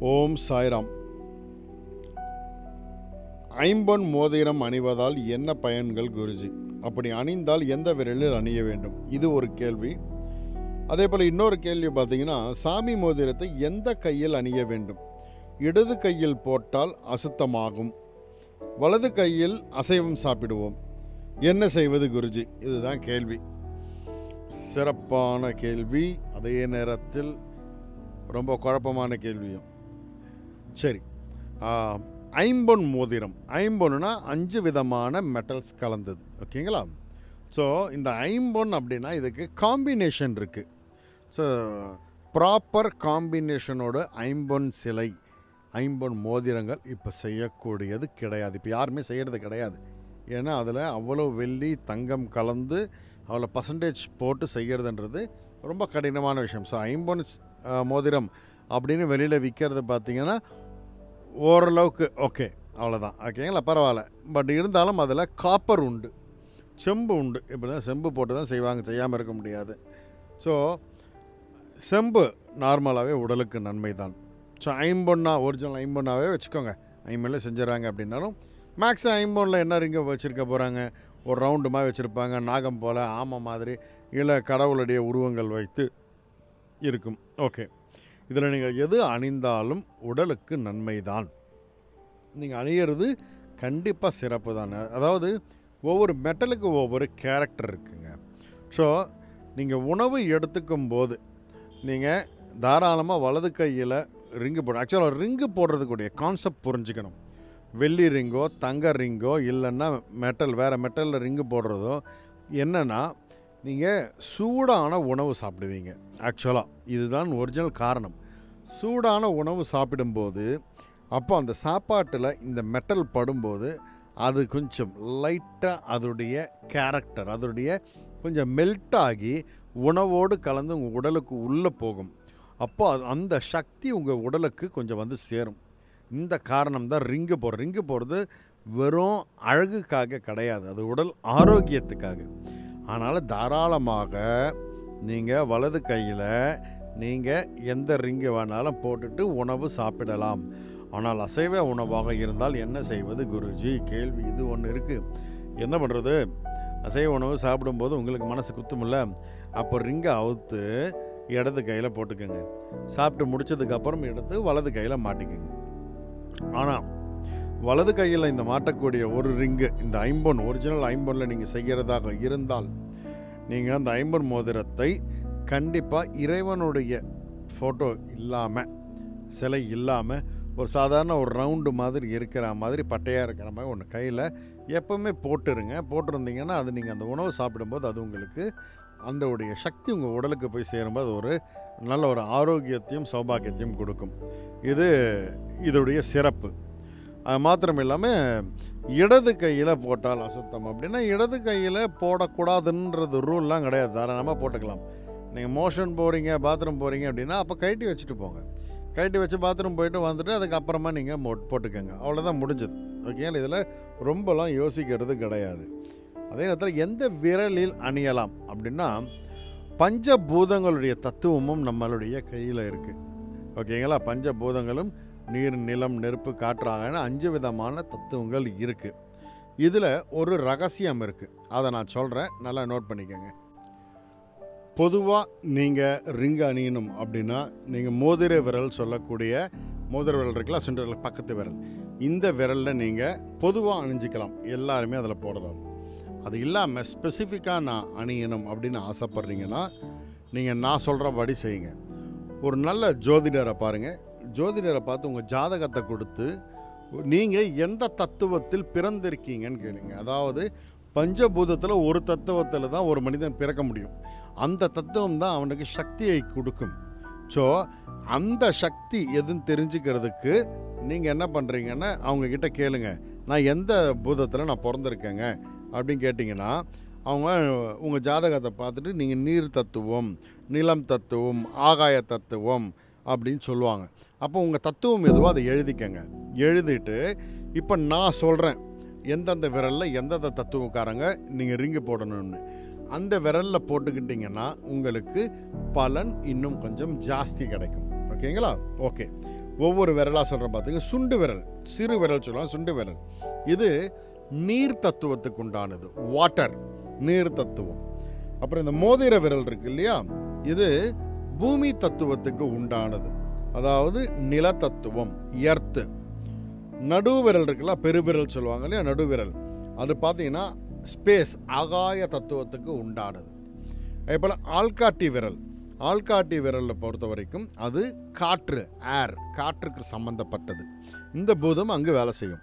ஓம் சாய்ராம். ஐம்பொன் மோதிரம் அணிவதால் என்ன பயன்கள் குருஜி? அப்படி அணிந்தால் எந்த விரலில் அணிய வேண்டும்? இது ஒரு கேள்வி. அதே போல் இன்னொரு கேள்வி பார்த்தீங்கன்னா சாமி மோதிரத்தை எந்த கையில் அணிய வேண்டும்? இடது கையில் போட்டால் அசுத்தமாகும். வலது கையில் அசைவம் சாப்பிடுவோம். என்ன செய்வது குருஜி? இதுதான் கேள்வி. சிறப்பான கேள்வி. அதே நேரத்தில் ரொம்ப குழப்பமான கேள்வியும். சரி. ஐம்பொன் மோதிரம். ஐம்பொன்னா அஞ்சு விதமான மெட்டல்ஸ் கலந்தது. ஓகேங்களா? ஸோ இந்த ஐம்பொன் அப்படின்னா இதுக்கு காம்பினேஷன் இருக்குது ஸோ ப்ராப்பர் காம்பினேஷனோட ஐம்பொன் சிலை ஐம்பொன் மோதிரங்கள் இப்போ செய்யக்கூடியது கிடையாது. இப்போ யாருமே செய்கிறது கிடையாது. ஏன்னா அதில் அவ்வளோ வெள்ளி தங்கம் கலந்து அவ்வளோ பர்சன்டேஜ் போட்டு செய்கிறதுன்றது ரொம்ப கடினமான விஷயம். ஸோ ஐம்பொன் மோதிரம் அப்படின்னு வெளியில் விற்கிறது பார்த்திங்கன்னா ஓரளவுக்கு ஓகே அவ்வளோதான் ஓகேங்களா? பரவாயில்ல. பட் இருந்தாலும் அதில் காப்பர் உண்டு. செம்பு உண்டு. இப்படி தான் செம்பு போட்டு தான் செய்வாங்க. செய்யாமல் இருக்க முடியாது. ஸோ செம்பு நார்மலாகவே உடலுக்கு நன்மை தான் ஸோ ஐம்பொன்னா ஒரிஜினல் ஐம்பொன்னாவே வச்சுக்கோங்க. ஐம்பொன்னில் செஞ்சுறாங்க அப்படின்னாலும் மேக்ஸிமம் ஐம்பொன்னில் என்ன ரிங்க வச்சுருக்க போகிறாங்க ஒரு ரவுண்டு மாதிரி வச்சுருப்பாங்க. நாகம் போல் ஆமை மாதிரி இல்லை கடவுளுடைய உருவங்கள் வைத்து இருக்கும். ஓகே இதில் நீங்கள் எது அணிந்தாலும் உடலுக்கு நன்மை தான் நீங்கள் அணியிறது கண்டிப்பாக சிறப்பு தானே. அதாவது ஒவ்வொரு மெட்டலுக்கு ஒவ்வொரு கேரக்டர் இருக்குங்க. ஸோ நீங்கள் உணவு எடுத்துக்கும் போது நீங்கள் தாராளமாக வலது கையில் ரிங்கு போடணும் ஆக்சுவலாக ரிங்கு போடுறதுக்குடைய கான்செப்ட் புரிஞ்சுக்கணும். வெள்ளி ரிங்கோ தங்க ரிங்கோ இல்லைன்னா மெட்டல் வேறு மெட்டலில் ரிங்கு போடுறதோ என்னென்னா நீங்கள் சூடான உணவு சாப்பிடுவீங்க. ஆக்சுவலாக இதுதான் ஒரிஜினல் காரணம். சூடான உணவு சாப்பிடும்போது அப்போ அந்த சாப்பாட்டில் இந்த மெட்டல் படும்போது அது கொஞ்சம் லைட்டாக அதனுடைய கேரக்டர் அதனுடைய கொஞ்சம் மெல்ட் ஆகி உணவோடு கலந்து உங்கள் உடலுக்கு உள்ளே போகும். அப்போ அது- அந்த சக்தி உங்கள் உடலுக்கு கொஞ்சம் வந்து சேரும். இந்த காரணம் தான் ரிங்கு போடுற ரிங்கு போடுறது வெறும் அழகுக்காக கிடையாது. அது உடல் ஆரோக்கியத்துக்காக. அதனால் தாராளமாக நீங்கள் வலது கையில் நீங்கள் எந்த ரிங்கு வேணாலும் போட்டுட்டு உணவு சாப்பிடலாம். ஆனால் அசைவ உணவாக இருந்தால் என்ன செய்வது குருஜி? கேள்வி இது ஒன்று இருக்குது என்ன பண்ணுறது அசைவ உணவு சாப்பிடும்போது உங்களுக்கு மனசு குத்துமில்ல? அப்போ ரிங்கை அவுத்து இடது கையில் போட்டுக்கோங்க. சாப்பிட்டு முடிச்சதுக்கப்புறம் எடுத்து வலது கையில் மாட்டிக்கோங்க. ஆனால் வலது கையில் இந்த மாட்டக்கூடிய ஒரு ரிங்கு இந்த ஐம்பொன் ஒரிஜினல் ஐம்பொனில் நீங்கள் செய்கிறதாக இருந்தால் நீங்கள் அந்த ஐம்பொன் மோதிரத்தை கண்டிப்பாக இறைவனுடைய ஃபோட்டோ இல்லாமல் சிலை இல்லாமல் ஒரு சாதாரண ஒரு ரவுண்டு மாதிரி இருக்கிற மாதிரி பட்டையாக இருக்கிற மாதிரி ஒன்று கையில் எப்போவுமே போட்டுருங்க. போட்டிருந்தீங்கன்னா அது நீங்கள் அந்த உணவு சாப்பிடும்போது அது உங்களுக்கு அந்த உடைய சக்தி உங்கள் உடலுக்கு போய் சேரும்போது ஒரு நல்ல ஒரு ஆரோக்கியத்தையும் சௌபாகியத்தையும் கொடுக்கும். இது இதோடைய சிறப்பு. அது மாத்திரம் இல்லாமல் இடது கையில் போட்டால் அசுத்தம். அப்படின்னா இடது கையில் போடக்கூடாதுன்றது ரூல்லாம் கிடையாது. தாராளமாக போட்டுக்கலாம். நீங்கள் மோஷன் போகிறீங்க பாத்ரூம் போகிறீங்க அப்படின்னா அப்போ கழட்டி வச்சுட்டு போங்க. கழட்டி வச்சு பாத்ரூம் போயிட்டு வந்துட்டு அதுக்கப்புறமா நீங்கள் மோ போட்டுக்கோங்க. அவ்வளோதான் முடிஞ்சது. ஓகேங்களா? இதில் ரொம்பலாம் யோசிக்கிறது கிடையாது. அதே நேரத்தில் எந்த விரலில் அணியலாம் அப்படின்னா பஞ்சபூதங்களுடைய தத்துவமும் நம்மளுடைய கையில் இருக்குது ஓகேங்களா? பஞ்சபூதங்களும் நீர் நிலம் நெருப்பு காற்றாகனு அஞ்சு விதமான தத்துவங்கள் இருக்குது இதில் ஒரு ரகசியம் இருக்குது அதை நான் சொல்கிறேன் நல்லா நோட் பண்ணிக்கோங்க. பொதுவாக நீங்கள் ரிங் அணியணும் அப்படின்னா நீங்கள் மோதிர விரல் சொல்லக்கூடிய மோதிர விரல் இருக்குல்ல சுண்டு விரல் பக்கத்து விரல். இந்த விரலில் நீங்கள் பொதுவாக அணிஞ்சிக்கலாம். எல்லாருமே அதில் போடலாம். அது இல்லாமல் ஸ்பெசிஃபிக்காக நான் அணியணும் அப்படின்னு ஆசைப்பட்றீங்கன்னா நீங்கள் நான் சொல்கிறபடி செய்யுங்க. ஒரு நல்ல ஜோதிடரை பாருங்கள் ஜோதிடரை பார்த்து உங்கள் ஜாதகத்தை கொடுத்து நீங்கள் எந்த தத்துவத்தில் பிறந்திருக்கீங்கன்னு கேளுங்க. அதாவது பஞ்சபூதத்தில் ஒரு தத்துவத்தில் தான் ஒரு மனிதன் பிறக்க முடியும். அந்த தத்துவம் தான் அவனுக்கு சக்தியை கொடுக்கும். ஸோ அந்த சக்தி எதுன்னு தெரிஞ்சுக்கிறதுக்கு நீங்கள் என்ன பண்ணுறீங்கன்னா அவங்கக்கிட்ட கேளுங்க. நான் எந்த பூதத்தில் நான் பிறந்திருக்கேங்க? அப்படின்னு கேட்டிங்கன்னா அவங்க உங்கள் ஜாதகத்தை பார்த்துட்டு நீங்கள் நீர் தத்துவம் நிலம் தத்துவம் ஆகாய தத்துவம் அப்படின்னு சொல்லுவாங்க. அப்போ உங்கள் தத்துவம் எதுவோ அதை எழுதிக்கங்க. எழுதிட்டு இப்போ நான் சொல்கிறேன் எந்தெந்த விரலில் எந்தெந்த தத்துவக்காரங்க நீங்கள் ரிங்கு போடணும்னு. அந்த விரலில் போட்டுக்கிட்டிங்கன்னா உங்களுக்கு பலன் இன்னும் கொஞ்சம் ஜாஸ்தி கிடைக்கும். ஓகேங்களா? ஓகே. ஒவ்வொரு விரலாக சொல்கிறேன் பார்த்துங்க சுண்டு விரல். சிறு விரல் சொல்லலாம் சுண்டு விரல். இது நீர் தத்துவத்துக்கு உண்டானது. வாட்டர் நீர் தத்துவம். அப்புறம் இந்த மோதிர விரல் இருக்கு இல்லையா? இது பூமி தத்துவத்துக்கு உண்டானது. அதாவது நில தத்துவம் எர்த்து. நடுவிரல் இருக்குல்ல பெருவிரல் சொல்லுவாங்க இல்லையா நடுவிரல். அது பார்த்தீங்கன்னா ஸ்பேஸ் ஆகாய தத்துவத்துக்கு உண்டானது. அதே போல் ஆள்காட்டி விரல். ஆள்காட்டி விரலில் பொறுத்த வரைக்கும் அது காற்று ஏர் காற்றுக்கு சம்மந்தப்பட்டது இந்த பூதம் அங்கு வேலை செய்யும்.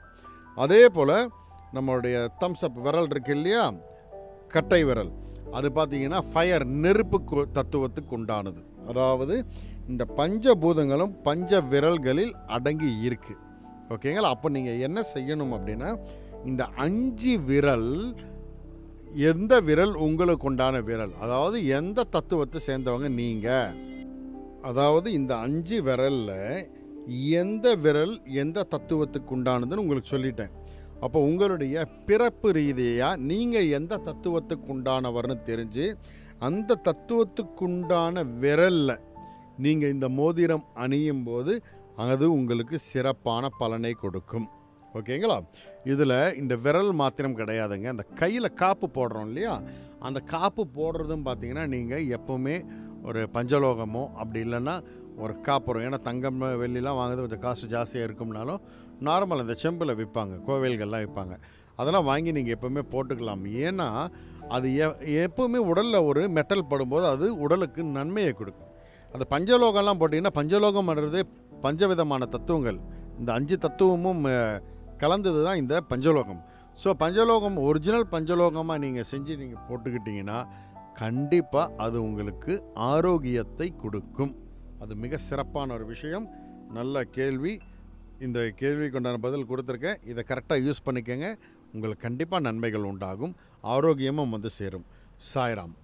அதே போல் நம்மளுடைய தம்ஸ் அப் விரல் இருக்கு இல்லையா கட்டை விரல். அது பார்த்தீங்கன்னா ஃபயர் நெருப்பு தத்துவத்துக்கு உண்டானது. அதாவது இந்த பஞ்சபூதங்களும் பஞ்ச விரல்களில் அடங்கி இருக்குது ஓகேங்களா? அப்போ நீங்கள் என்ன செய்யணும் அப்படின்னா இந்த அஞ்சு விரல் எந்த விரல் உங்களுக்கு உண்டான விரல்? அதாவது எந்த தத்துவத்தை சேர்ந்தவங்க நீங்கள் அதாவது இந்த அஞ்சு விரலில் எந்த விரல் எந்த தத்துவத்துக்கு உண்டானதுன்னு உங்களுக்கு சொல்லிட்டேன். அப்போ உங்களுடைய பிறப்பு ரீதியாக நீங்கள் எந்த தத்துவத்துக்கு உண்டானவர்னு தெரிஞ்சு அந்த தத்துவத்துக்குண்டான விரலில் நீங்கள் இந்த மோதிரம் அணியும் போது அது உங்களுக்கு சிறப்பான பலனை கொடுக்கும். ஓகேங்களா? இதில் இந்த விரல் மாத்திரம் கிடையாதுங்க. அந்த கையில் காப்பு போடுறோம் இல்லையா? அந்த காப்பு போடுறதும் பார்த்தீங்கன்னா நீங்கள் எப்போவுமே ஒரு பஞ்சலோகமோ அப்படி இல்லைன்னா ஒரு காப்புறம் ஏன்னா தங்கம் வெள்ளிலாம் வாங்குறது கொஞ்சம் காசு ஜாஸ்தியாக இருக்கும்னாலும் நார்மல் அந்த செம்பில் விற்பாங்க. கோவில்கள்லாம் விற்பாங்க. அதெல்லாம் வாங்கி நீங்கள் எப்போவுமே போட்டுக்கலாம். ஏன்னா அது எ எப்போவுமே உடலில் ஒரு மெட்டல் படும்போது அது உடலுக்கு நன்மையை கொடுக்கும். அந்த பஞ்சலோகம்லாம் போட்டிங்கன்னா பஞ்சலோகம்ன்றது பஞ்சவிதமான தத்துவங்கள். இந்த அஞ்சு தத்துவமும் கலந்தது தான் இந்த பஞ்சலோகம். ஸோ பஞ்சலோகம் ஒரிஜினல் பஞ்சலோகமாக நீங்கள் செஞ்சு நீங்கள் போட்டுக்கிட்டிங்கன்னா கண்டிப்பாக அது உங்களுக்கு ஆரோக்கியத்தை கொடுக்கும். அது மிக சிறப்பான ஒரு விஷயம். நல்ல கேள்வி. இந்த கேள்விக்கு உண்டான பதில் கொடுத்துருக்கேன். இதை கரெக்டாக யூஸ் பண்ணிக்கோங்க. உங்களுக்கு கண்டிப்பாக நன்மைகள் உண்டாகும். ஆரோக்கியமும் வந்து சேரும். சாய்ராம்.